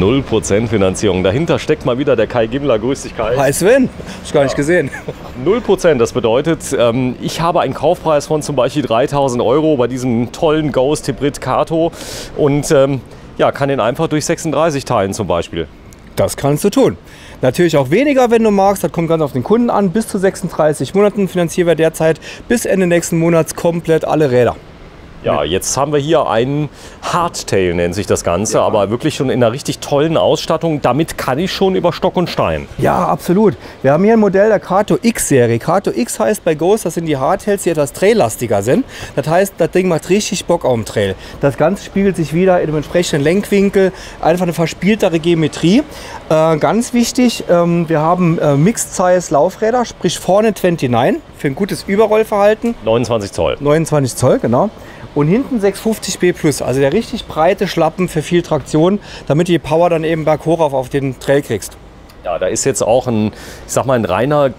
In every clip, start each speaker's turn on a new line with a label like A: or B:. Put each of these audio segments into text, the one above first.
A: 0% Finanzierung. Dahinter steckt mal wieder der Kai Gimmler. Grüß dich, Kai.
B: Hi Sven, ich gar nicht gesehen.
A: 0%, das bedeutet, ähm, ich habe einen Kaufpreis von zum Beispiel 3000 Euro bei diesem tollen Ghost Hybrid Kato und ähm, ja, kann den einfach durch 36 teilen zum Beispiel.
B: Das kannst du tun. Natürlich auch weniger, wenn du magst. Das kommt ganz auf den Kunden an. Bis zu 36 Monaten finanzieren wir derzeit bis Ende nächsten Monats komplett alle Räder.
A: Ja, jetzt haben wir hier einen Hardtail, nennt sich das Ganze, ja. aber wirklich schon in einer richtig tollen Ausstattung. Damit kann ich schon über Stock und Stein.
B: Ja, absolut. Wir haben hier ein Modell der Kato X-Serie. Kato X heißt bei Ghost, das sind die Hardtails, die etwas traillastiger sind. Das heißt, das Ding macht richtig Bock auf dem Trail. Das Ganze spiegelt sich wieder in einem entsprechenden Lenkwinkel, einfach eine verspieltere Geometrie. Äh, ganz wichtig, ähm, wir haben äh, Mixed-Size Laufräder, sprich vorne 29 für ein gutes Überrollverhalten.
A: 29 Zoll.
B: 29 Zoll, genau. Und hinten 650B Plus, also der richtig breite Schlappen für viel Traktion, damit du die Power dann eben berghoch auf, den Trail kriegst.
A: Ja, da ist jetzt auch ein, ich sag mal, ein reiner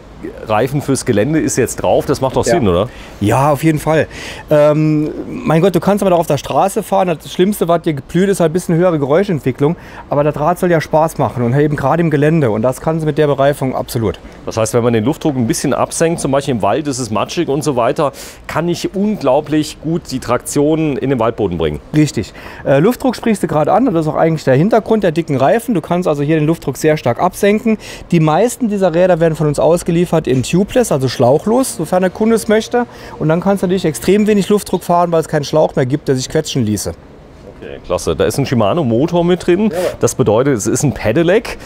A: Reifen fürs Gelände ist jetzt drauf. Das macht doch Sinn, oder?
B: Ja, auf jeden Fall. Ähm, mein Gott, du kannst aber doch auf der Straße fahren. Das Schlimmste, was dir geblüht, ist halt ein bisschen höhere Geräuschentwicklung. Aber das Rad soll ja Spaß machen und eben gerade im Gelände. Und das kannst du mit der Bereifung absolut.
A: Das heißt, wenn man den Luftdruck ein bisschen absenkt, zum Beispiel im Wald ist es matschig und so weiter, kann ich unglaublich gut die Traktion in den Waldboden bringen.
B: Richtig. Äh, Luftdruck sprichst du gerade an. Das ist auch eigentlich der Hintergrund der dicken Reifen. Du kannst also hier den Luftdruck sehr stark absenken. Die meisten dieser Räder werden von uns ausgeliefert hat in tubeless, also schlauchlos, sofern der Kunde es möchte. Und dann kannst du natürlich extrem wenig Luftdruck fahren, weil es keinen Schlauch mehr gibt, der sich quetschen ließe.
A: Okay, klasse. Da ist ein Shimano-Motor mit drin. Das bedeutet, es ist ein Pedelec.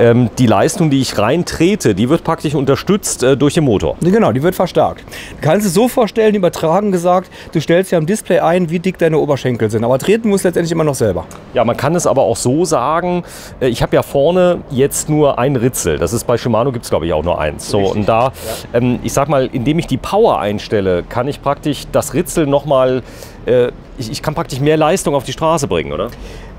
A: Ähm, die Leistung, die ich reintrete, die wird praktisch unterstützt äh, durch den Motor.
B: Genau, die wird verstärkt. Du kannst es so vorstellen, übertragen gesagt, du stellst ja am Display ein, wie dick deine Oberschenkel sind. Aber treten musst du letztendlich immer noch selber.
A: Ja, man kann es aber auch so sagen, äh, ich habe ja vorne jetzt nur ein Ritzel. Das ist bei Shimano gibt es, glaube ich, auch nur eins. So, und da, ja. ähm, ich sag mal, indem ich die Power einstelle, kann ich praktisch das Ritzel nochmal äh, ich, ich, kann praktisch mehr Leistung auf die Straße bringen, oder?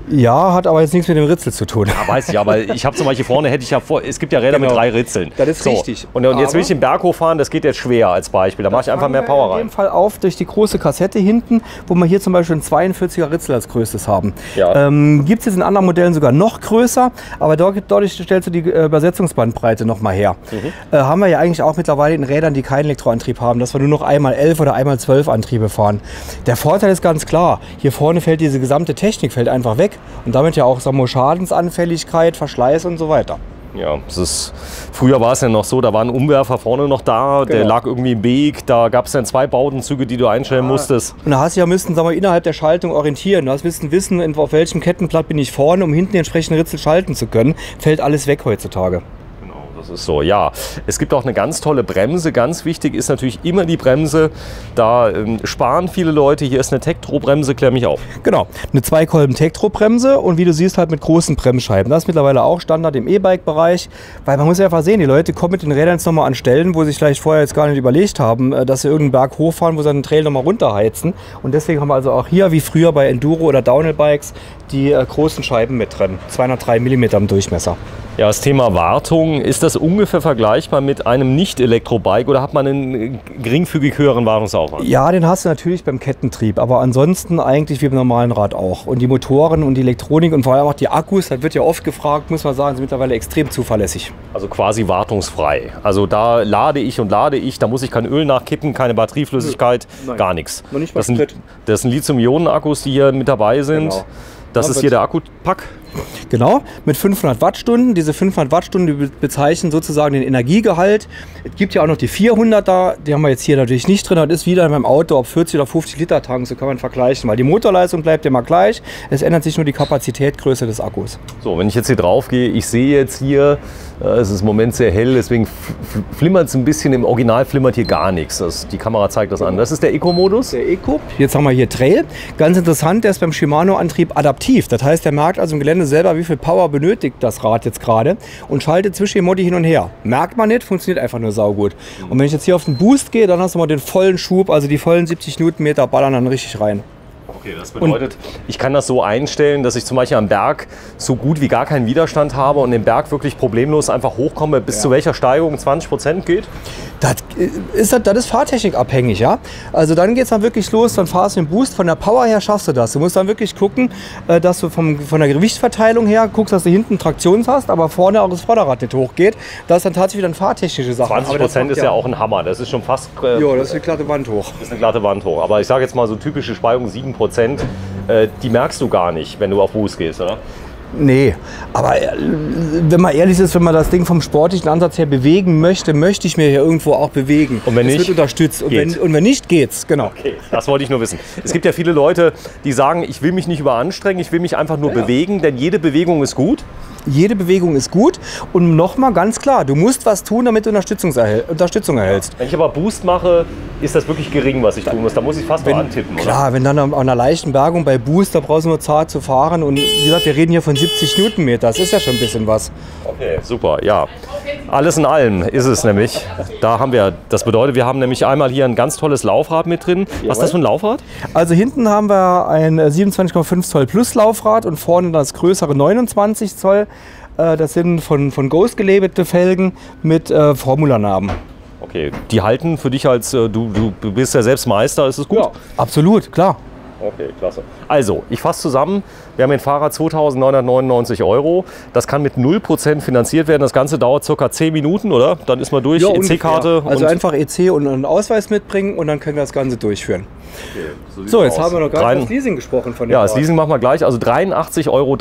B: Ja, hat aber jetzt nichts mit dem Ritzel zu tun.
A: Ja, weiß ich, aber ich habe zum Beispiel vorne, hätte ich ja vor, es gibt ja Räder genau. mit drei Ritzeln.
B: Das ist so. richtig.
A: Und, und jetzt will ich den Berg hochfahren, das geht jetzt schwer als Beispiel. Da mache ich einfach mehr Power rein.
B: In dem Fall auf durch die große Kassette hinten, wo wir hier zum Beispiel einen 42er Ritzel als größtes haben. Ja. Ähm, gibt es jetzt in anderen Modellen sogar noch größer, aber dadurch stellst du die äh, Übersetzungsbandbreite nochmal her. Mhm. Äh, haben wir ja eigentlich auch mittlerweile in Rädern, die keinen Elektroantrieb haben, dass wir nur noch einmal 11 oder einmal 12 Antriebe fahren. Der Vorteil ist ganz klar, hier vorne fällt diese gesamte Technik fällt einfach weg und damit ja auch sagen wir, Schadensanfälligkeit, Verschleiß und so weiter.
A: Ja, es ist, früher war es ja noch so, da war ein Umwerfer vorne noch da, genau. der lag irgendwie im Weg, da gab es dann zwei Bautenzüge, die du einstellen ja. musstest.
B: Und da hast du ja müssen, sagen wir, innerhalb der Schaltung orientieren. Du hast müssen wissen, auf welchem Kettenblatt bin ich vorne, um hinten den entsprechenden Ritzel schalten zu können. Fällt alles weg heutzutage
A: das ist so. Ja, es gibt auch eine ganz tolle Bremse. Ganz wichtig ist natürlich immer die Bremse. Da ähm, sparen viele Leute. Hier ist eine Tektro-Bremse, klär mich auf.
B: Genau, eine Zweikolben-Tektro-Bremse und wie du siehst halt mit großen Bremsscheiben. Das ist mittlerweile auch Standard im E-Bike-Bereich, weil man muss ja einfach sehen, die Leute kommen mit den Rädern jetzt nochmal an Stellen, wo sie sich vielleicht vorher jetzt gar nicht überlegt haben, äh, dass sie irgendeinen Berg hochfahren, wo sie den Trail nochmal runterheizen. Und deswegen haben wir also auch hier, wie früher bei Enduro- oder Downhill-Bikes, die äh, großen Scheiben mit drin. 203 mm im Durchmesser.
A: Ja, das Thema Wartung, ist das ungefähr vergleichbar mit einem Nicht-Elektrobike oder hat man einen geringfügig höheren Wartungsaufwand?
B: Ja, den hast du natürlich beim Kettentrieb, aber ansonsten eigentlich wie beim normalen Rad auch. Und die Motoren und die Elektronik und vor allem auch die Akkus, das wird ja oft gefragt, muss man sagen, sind mittlerweile extrem zuverlässig.
A: Also quasi wartungsfrei. Also da lade ich und lade ich, da muss ich kein Öl nachkippen, keine Batterieflüssigkeit, Nein. gar nichts.
B: Noch nicht
A: das, sind, das sind Lithium-Ionen-Akkus, die hier mit dabei sind. Genau. Das ist hier der Akkupack.
B: Genau, mit 500 Wattstunden. Diese 500 Wattstunden die bezeichnen sozusagen den Energiegehalt. Es gibt ja auch noch die 400er, die haben wir jetzt hier natürlich nicht drin. Das ist wieder beim Auto, ob 40 oder 50 Liter Tank, so kann man vergleichen, weil die Motorleistung bleibt immer gleich. Es ändert sich nur die Kapazitätgröße des Akkus.
A: So, wenn ich jetzt hier drauf gehe, ich sehe jetzt hier, äh, es ist im Moment sehr hell, deswegen flimmert es ein bisschen. Im Original flimmert hier gar nichts. Das, die Kamera zeigt das an. Das ist der Eco-Modus.
B: Der Eco. Jetzt haben wir hier Trail. Ganz interessant, der ist beim Shimano-Antrieb adaptiv. Das heißt, der merkt also im Gelände selber, wie viel Power benötigt das Rad jetzt gerade und schaltet zwischen den Modi hin und her. Merkt man nicht, funktioniert einfach nur saugut. Und wenn ich jetzt hier auf den Boost gehe, dann hast du mal den vollen Schub, also die vollen 70 Newtonmeter ballern dann richtig rein.
A: Okay, das bedeutet, und ich kann das so einstellen, dass ich zum Beispiel am Berg so gut wie gar keinen Widerstand habe und den Berg wirklich problemlos einfach hochkomme. Bis ja. zu welcher Steigung 20 Prozent geht?
B: Das ist, das ist fahrtechnikabhängig, ja. Also dann geht es dann wirklich los, dann fahrst du den Boost. Von der Power her schaffst du das. Du musst dann wirklich gucken, äh, dass du vom, von der Gewichtsverteilung her guckst, dass du hinten Traktion hast, aber vorne auch das Vorderrad nicht hochgeht. Das ist dann tatsächlich wieder eine fahrtechnische Sache.
A: 20 Prozent ist ja, auch ein Hammer. Das ist schon fast.
B: Äh, ja, das ist eine glatte Wand hoch.
A: Das ist eine glatte Wand hoch. Aber ich sage jetzt mal so typische Speicherung 7 Prozent, äh, die merkst du gar nicht, wenn du auf Boost gehst, oder?
B: Nee, aber äh, wenn man ehrlich ist, wenn man das Ding vom sportlichen Ansatz her bewegen möchte, möchte ich mir hier irgendwo auch bewegen.
A: Und wenn
B: das
A: nicht,
B: wird unterstützt. Und wenn, und wenn, nicht, geht's, genau.
A: Okay, das wollte ich nur wissen. Es gibt ja viele Leute, die sagen, ich will mich nicht überanstrengen, ich will mich einfach nur ja. bewegen, denn jede Bewegung ist gut.
B: Jede Bewegung ist gut. Und nochmal ganz klar, du musst was tun, damit du Unterstützung, erhäl Unterstützung erhältst.
A: Wenn ich aber Boost mache, ist das wirklich gering, was ich tun muss. Da muss ich fast
B: wenn,
A: nur antippen,
B: Klar, oder? wenn dann an einer leichten Bergung bei Boost, da brauchst du nur zart zu fahren. Und wie gesagt, wir reden hier von 70 Newtonmeter. Das ist ja schon ein bisschen was.
A: Okay, super, ja. Alles in allem ist es nämlich. Da haben wir, das bedeutet, wir haben nämlich einmal hier ein ganz tolles Laufrad mit drin. Was ist das für ein Laufrad?
B: Also hinten haben wir ein 27,5 Zoll Plus Laufrad und vorne das größere 29 Zoll. Äh, das sind von, von Ghost gelabete Felgen mit äh, Formulanarben.
A: Okay, die halten für dich als, äh, du, du bist ja selbst Meister, ist es gut? Ja,
B: absolut, klar.
A: Okay, klasse. Also, ich fasse zusammen. Wir haben ein Fahrrad 2.999 Euro. Das kann mit 0% finanziert werden. Das Ganze dauert circa 10 Minuten, oder? Dann ist man durch,
B: ja, EC-Karte. Also einfach EC und einen Ausweis mitbringen und dann können wir das Ganze durchführen. Okay, so, so jetzt aus. haben wir noch gar nicht das Leasing gesprochen von dem
A: Ja, das Leasing machen wir gleich. Also 83,30 Euro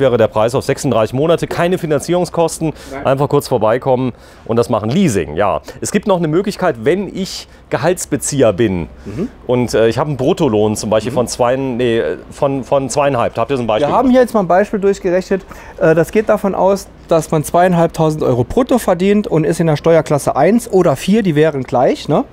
A: wäre der Preis auf 36 Monate. Keine Finanzierungskosten. Nein. Einfach kurz vorbeikommen und das machen. Leasing, ja. Es gibt noch eine Möglichkeit, wenn ich Gehaltsbezieher bin mhm. und äh, ich habe einen Bruttolohn zum Beispiel mhm. Von, zwei, nee, von, von zweieinhalb. Habt ihr so ein Beispiel?
B: Wir haben hier jetzt mal ein Beispiel durchgerechnet. Äh, das geht davon aus, dass man zweieinhalbtausend Euro brutto verdient und ist in der Steuerklasse 1 oder 4, die wären gleich. Ne?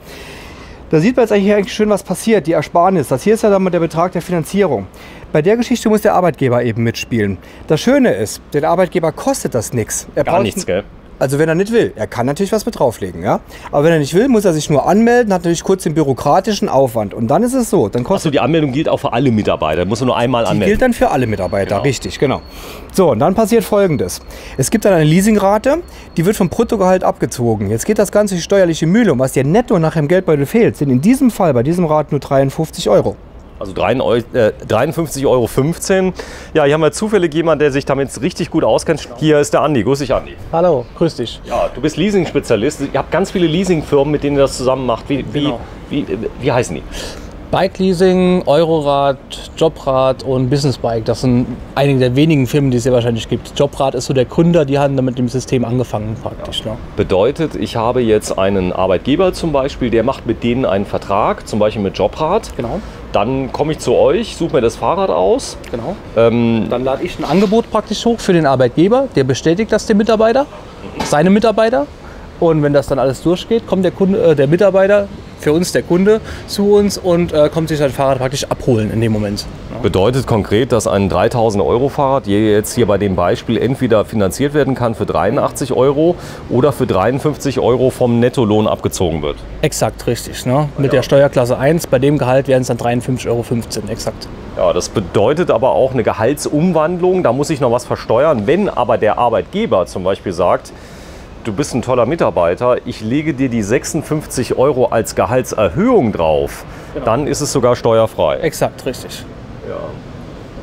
B: Da sieht man jetzt eigentlich schön, was passiert, die Ersparnis. Das hier ist ja dann mal der Betrag der Finanzierung. Bei der Geschichte muss der Arbeitgeber eben mitspielen. Das Schöne ist, den Arbeitgeber kostet das nichts.
A: Gar nichts, gell?
B: Also wenn er nicht will, er kann natürlich was mit drauflegen, ja. Aber wenn er nicht will, muss er sich nur anmelden, hat natürlich kurz den bürokratischen Aufwand. Und dann ist es so. Dann kostet
A: Achso, die Anmeldung gilt auch für alle Mitarbeiter. Muss er nur einmal anmelden.
B: Die gilt dann für alle Mitarbeiter, genau. richtig, genau. So, und dann passiert folgendes. Es gibt dann eine Leasingrate, die wird vom Bruttogehalt abgezogen. Jetzt geht das Ganze die steuerliche Mühle. Und was dir netto nach dem Geldbeutel fehlt, sind in diesem Fall bei diesem Rat nur 53 Euro.
A: Also 53,15 Euro. Ja, hier haben wir zufällig jemanden, der sich damit richtig gut auskennt. Hier ist der Andi. Grüß dich, Andi.
C: Hallo, grüß dich.
A: Ja, du bist Leasing-Spezialist. Ihr habt ganz viele Leasingfirmen, mit denen ihr das zusammen macht. Wie, genau. wie, wie, wie heißen die?
C: Bike Leasing, Eurorad, Jobrad und Business Bike. Das sind einige der wenigen Firmen, die es hier wahrscheinlich gibt. Jobrad ist so der Gründer, die haben mit dem System angefangen praktisch. Ja. Ne?
A: Bedeutet, ich habe jetzt einen Arbeitgeber zum Beispiel, der macht mit denen einen Vertrag, zum Beispiel mit Jobrad.
C: Genau.
A: Dann komme ich zu euch, suche mir das Fahrrad aus.
C: Genau. Ähm, dann lade ich ein Angebot praktisch hoch für den Arbeitgeber, der bestätigt das dem Mitarbeiter, seine Mitarbeiter. Und wenn das dann alles durchgeht, kommt der, Kunde, äh, der Mitarbeiter für uns der Kunde zu uns und äh, kommt sich sein Fahrrad praktisch abholen in dem Moment.
A: Ja. Bedeutet konkret, dass ein 3000 Euro Fahrrad jetzt hier bei dem Beispiel entweder finanziert werden kann für 83 Euro oder für 53 Euro vom Nettolohn abgezogen wird?
C: Exakt, richtig. Ne? Mit ja. der Steuerklasse 1, bei dem Gehalt wären es dann 53,15 Euro, exakt.
A: Ja, das bedeutet aber auch eine Gehaltsumwandlung, da muss ich noch was versteuern. Wenn aber der Arbeitgeber zum Beispiel sagt, du bist ein toller Mitarbeiter, ich lege dir die 56 Euro als Gehaltserhöhung drauf, genau. dann ist es sogar steuerfrei.
C: Exakt, richtig.
A: Ja.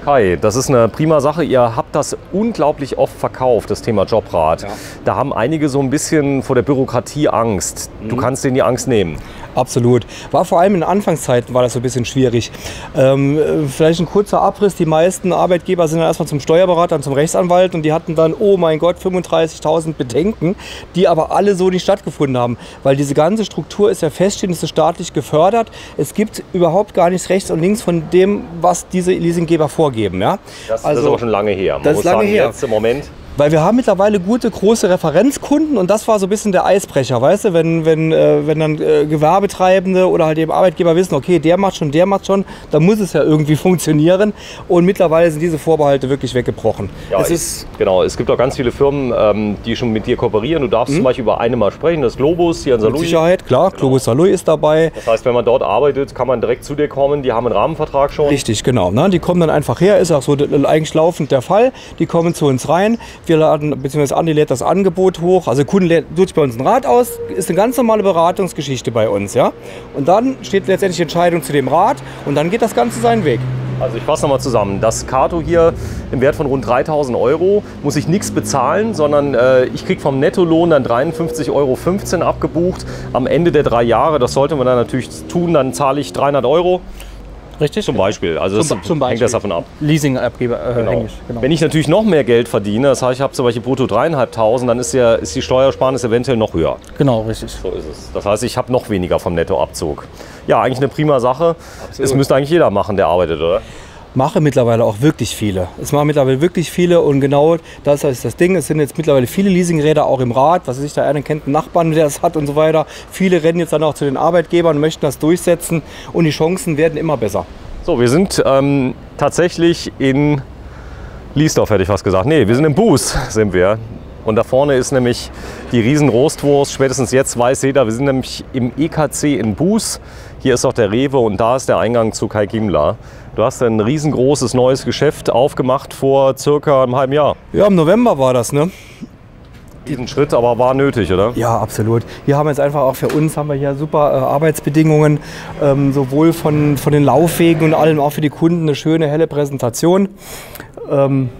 A: Kai, das ist eine prima Sache. Ihr habt das unglaublich oft verkauft, das Thema Jobrad. Ja. Da haben einige so ein bisschen vor der Bürokratie Angst. Du mhm. kannst denen die Angst nehmen.
B: Absolut. War vor allem in Anfangszeiten war das so ein bisschen schwierig. Ähm, vielleicht ein kurzer Abriss. Die meisten Arbeitgeber sind dann erstmal zum Steuerberater und zum Rechtsanwalt und die hatten dann, oh mein Gott, 35.000 Bedenken, die aber alle so nicht stattgefunden haben. Weil diese ganze Struktur ist ja feststehend, es ist staatlich gefördert. Es gibt überhaupt gar nichts rechts und links von dem, was diese Leasinggeber vorgeben. Ja?
A: Das, also, ist aber schon lange her.
B: Man das ist lange sagen, her.
A: Jetzt im Moment
B: weil wir haben mittlerweile gute, große Referenzkunden und das war so ein bisschen der Eisbrecher, weißt du, wenn, wenn, äh, wenn dann äh, Gewerbetreibende oder halt eben Arbeitgeber wissen, okay, der macht schon, der macht schon, dann muss es ja irgendwie funktionieren und mittlerweile sind diese Vorbehalte wirklich weggebrochen.
A: Ja, es ist genau, es gibt auch ganz viele Firmen, ähm, die schon mit dir kooperieren. Du darfst mhm. zum Beispiel über eine mal sprechen, das Globus hier in Salui.
B: Mit Sicherheit, klar, genau. Globus Salui ist dabei.
A: Das heißt, wenn man dort arbeitet, kann man direkt zu dir kommen, die haben einen Rahmenvertrag schon.
B: Richtig, genau. Ne? Die kommen dann einfach her, ist auch so eigentlich laufend der Fall. Die kommen zu uns rein. Wir laden, beziehungsweise Andi lädt das Angebot hoch. Also Kunden lädt, sucht sich bei uns ein Rad aus, ist eine ganz normale Beratungsgeschichte bei uns. Ja? Und dann steht letztendlich die Entscheidung zu dem Rad und dann geht das Ganze seinen Weg.
A: Also ich fasse nochmal zusammen. Das Kato hier im Wert von rund 3000 Euro muss ich nichts bezahlen, sondern äh, ich kriege vom Nettolohn dann 53,15 Euro abgebucht. Am Ende der drei Jahre, das sollte man dann natürlich tun, dann zahle ich 300 Euro.
B: Richtig?
A: Zum Beispiel. Also
B: zum,
A: das
B: zum Beispiel.
A: hängt das davon ab.
B: Leasingabgeber äh,
A: Genau.
B: Englisch. Genau.
A: Wenn ich natürlich noch mehr Geld verdiene, das heißt, ich habe zum Beispiel brutto 3.500, dann ist, ja, ist die Steuersparnis eventuell noch höher.
B: genau, richtig.
A: So ist es. Das heißt, ich habe noch weniger vom Nettoabzug. Ja, eigentlich eine prima Sache. Es müsste eigentlich jeder machen, der arbeitet, oder?
B: Mache mittlerweile auch wirklich viele. Es machen mittlerweile wirklich viele und genau das ist das Ding. Es sind jetzt mittlerweile viele Leasingräder auch im Rad, was sich da einer kennt, einen Nachbarn, der das hat und so weiter. Viele rennen jetzt dann auch zu den Arbeitgebern möchten das durchsetzen und die Chancen werden immer besser.
A: So, wir sind ähm, tatsächlich in Liesdorf, hätte ich fast gesagt. Nee, wir sind im Buß, sind wir. Und da vorne ist nämlich die riesen Roastwurst. Spätestens jetzt weiß jeder, wir sind nämlich im EKC in Buß. Hier ist auch der Rewe und da ist der Eingang zu Kai Gimla. Du hast ein riesengroßes neues Geschäft aufgemacht vor circa einem halben Jahr.
B: Ja, im November war das, ne?
A: Diesen Schritt aber war nötig, oder?
B: Ja, absolut. Hier haben wir jetzt einfach auch für uns haben wir hier super äh, Arbeitsbedingungen, ähm, sowohl von, von den Laufwegen und allem, auch für die Kunden eine schöne, helle Präsentation. Ähm,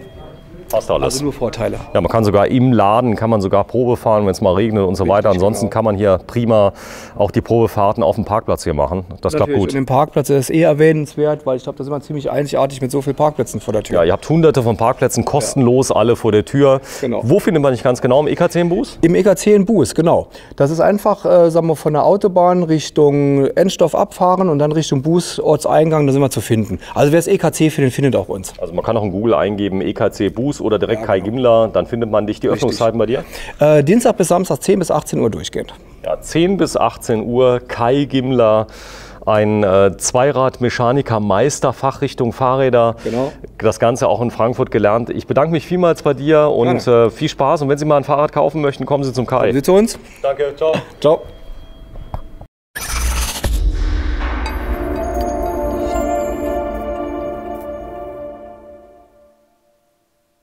A: Passt alles.
B: also nur Vorteile.
A: Ja, man kann sogar im Laden, kann man sogar Probe fahren, wenn es mal regnet und so weiter. Ansonsten
B: genau.
A: kann man hier prima auch die Probefahrten auf dem Parkplatz hier machen. Das klappt
B: Natürlich.
A: gut.
B: Und den Parkplatz ist eh erwähnenswert, weil ich glaube, da sind wir ziemlich einzigartig mit so vielen Parkplätzen vor der Tür.
A: Ja, ihr habt hunderte von Parkplätzen kostenlos alle vor der Tür.
B: Genau.
A: Wo findet man nicht ganz genau? Im EKC im Bus?
B: Im EKC in Buß, genau. Das ist einfach, äh, sagen wir, von der Autobahn Richtung Endstoff abfahren und dann Richtung Buß, Ortseingang, da sind wir zu finden. Also wer das EKC findet, findet auch uns.
A: Also man kann auch in Google eingeben, EKC Bus oder direkt Kai Gimler, dann findet man dich. Die Öffnungszeiten bei dir?
B: Äh, Dienstag bis Samstag 10 bis 18 Uhr durchgehend.
A: Ja, 10 bis 18 Uhr, Kai Gimler, ein äh, Zweirad-Mechaniker, Meister, Fachrichtung Fahrräder.
B: Genau.
A: Das Ganze auch in Frankfurt gelernt. Ich bedanke mich vielmals bei dir und äh, viel Spaß. Und wenn Sie mal ein Fahrrad kaufen möchten, kommen Sie zum Kai.
B: Sie zu uns.
A: Danke, ciao.
B: Ciao.